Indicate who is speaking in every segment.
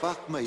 Speaker 1: fuck
Speaker 2: me.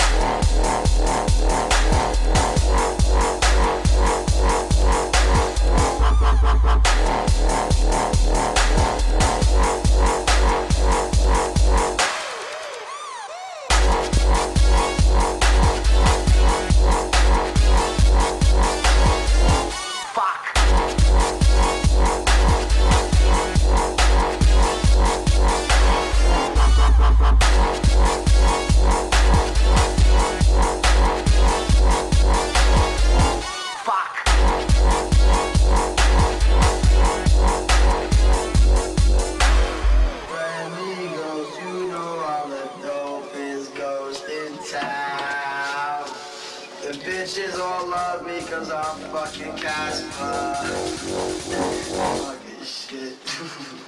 Speaker 1: cause I'm fucking Casper. Uh, fucking shit.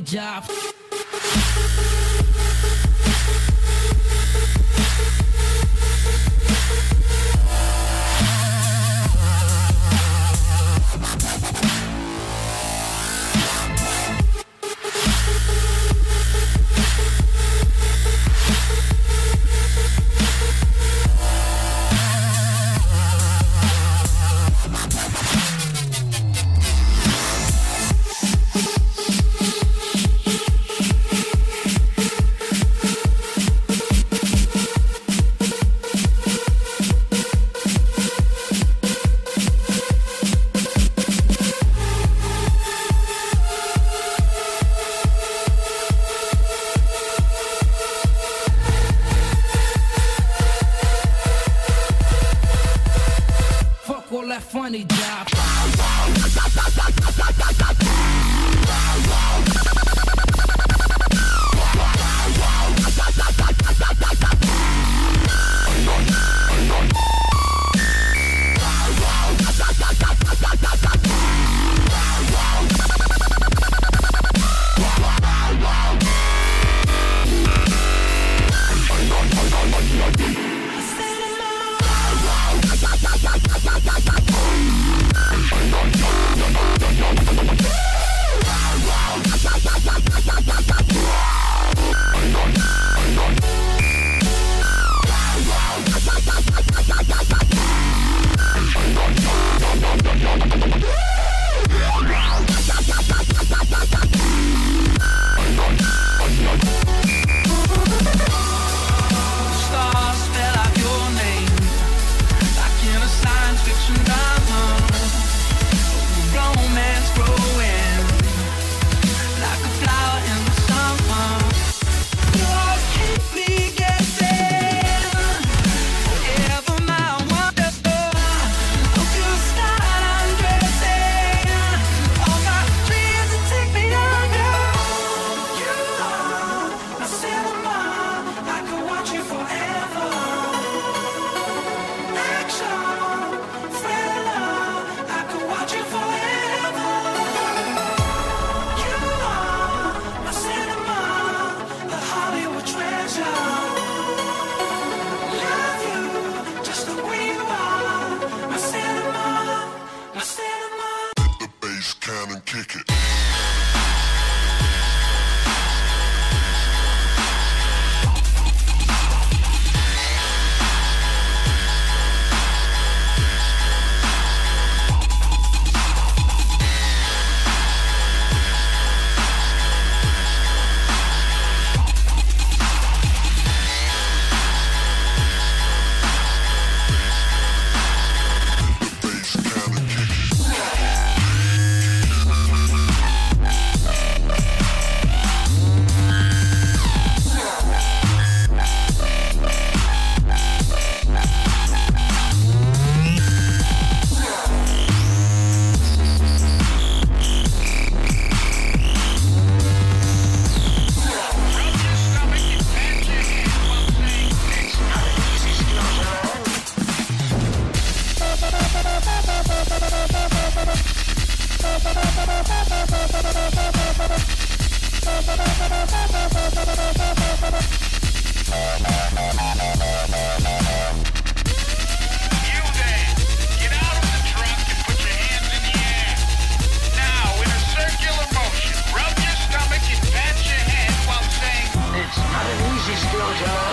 Speaker 3: job.
Speaker 4: Easy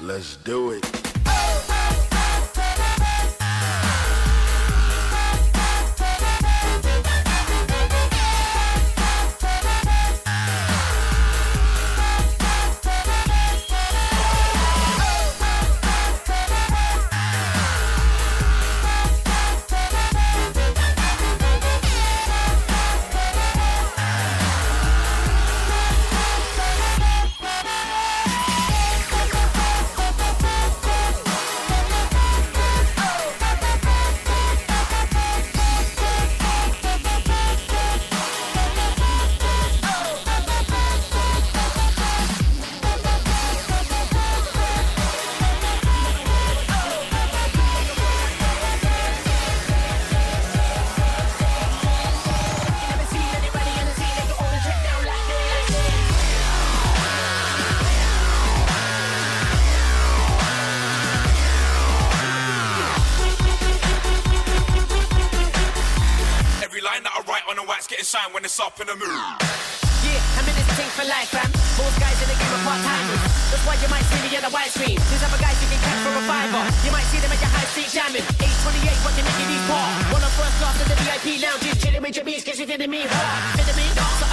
Speaker 5: Let's do it. shine when it's up in the mood.
Speaker 6: Yeah, I'm in this thing for life, fam. Both guys in the game are part-time. That's why you might see me at a widescreen. These other guys you can catch for a fiver. You might see them at your high street jamming. 828, what you make in these part. One of first class in the VIP lounges. Chilling with your beats, cause you're feeling me hard. Feeling me?
Speaker 1: Dark.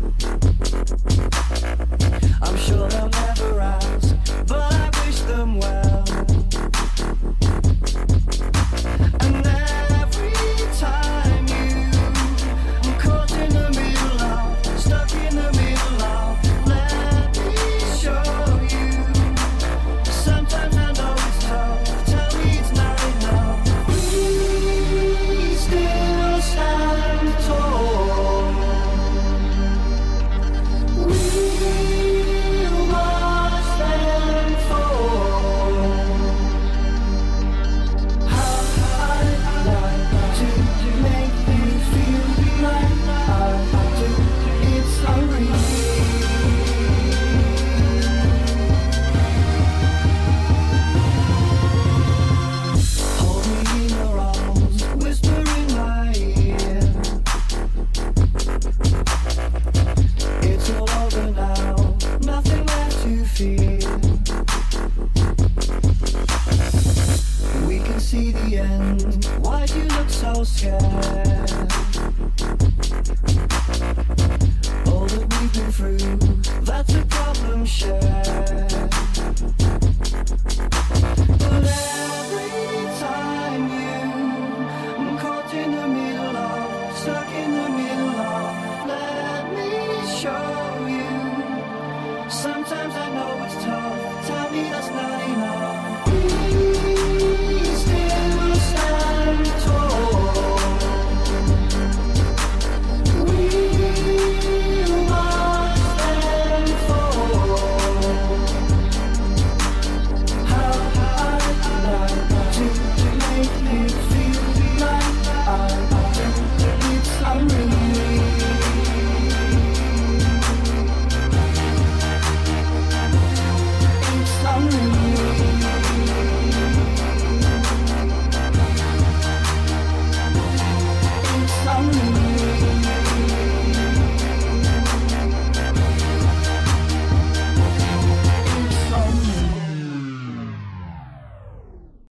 Speaker 1: thank